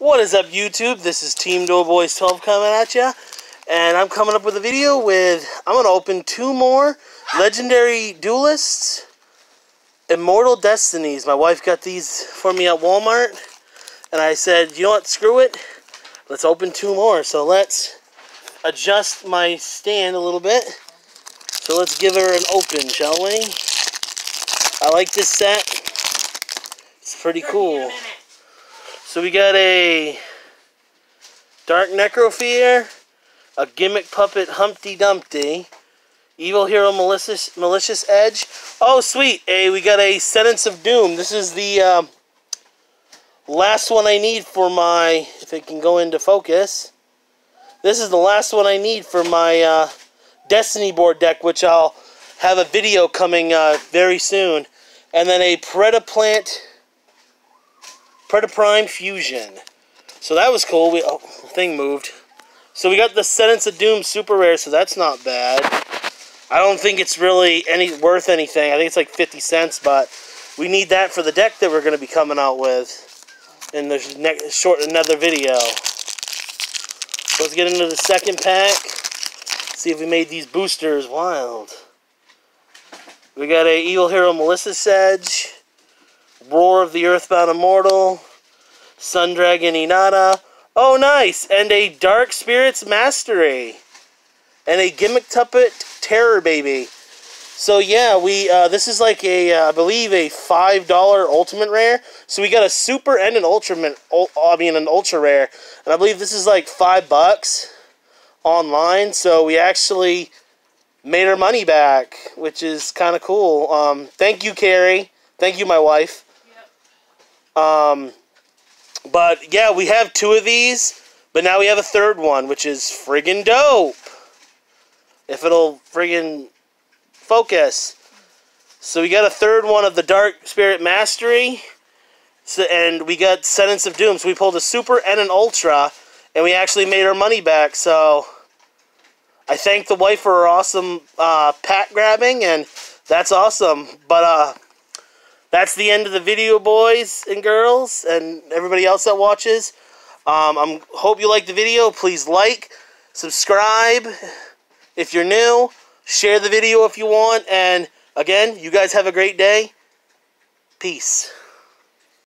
What is up, YouTube? This is Team Doughboys 12 coming at ya, and I'm coming up with a video with I'm gonna open two more legendary duelists, Immortal Destinies. My wife got these for me at Walmart, and I said, you know what? Screw it. Let's open two more. So let's adjust my stand a little bit. So let's give her an open, shall we? I like this set. It's pretty cool. So we got a Dark Necrofear, a Gimmick Puppet Humpty Dumpty, Evil Hero Malicious, Malicious Edge. Oh, sweet. A, we got a Sentence of Doom. This is the uh, last one I need for my, if it can go into focus. This is the last one I need for my uh, Destiny board deck, which I'll have a video coming uh, very soon. And then a Predaplant Predaprime Fusion. So that was cool. We oh, thing moved. So we got the Sentence of Doom super rare, so that's not bad. I don't think it's really any worth anything. I think it's like 50 cents, but we need that for the deck that we're going to be coming out with in the next short another video. Let's get into the second pack. See if we made these boosters wild. We got a Evil Hero Malicious Edge. Roar of the Earthbound Immortal, Sun Dragon Inada. Oh, nice! And a Dark Spirits Mastery. And a Gimmick Puppet Terror Baby. So yeah, we uh, this is like a uh, I believe a five dollar ultimate rare. So we got a super and an ultra I mean an ultra rare, and I believe this is like five bucks online. So we actually made our money back, which is kind of cool. Um, thank you, Carrie. Thank you, my wife. Um, but yeah, we have two of these, but now we have a third one, which is friggin' dope. If it'll friggin' focus. So we got a third one of the Dark Spirit Mastery. So, and we got Sentence of Doom. So we pulled a Super and an Ultra, and we actually made our money back. So I thank the wife for her awesome uh, pack grabbing, and that's awesome. But uh, that's the end of the video, boys and girls, and everybody else that watches. Um, I hope you like the video. Please like, subscribe if you're new, share the video if you want, and again, you guys have a great day. Peace.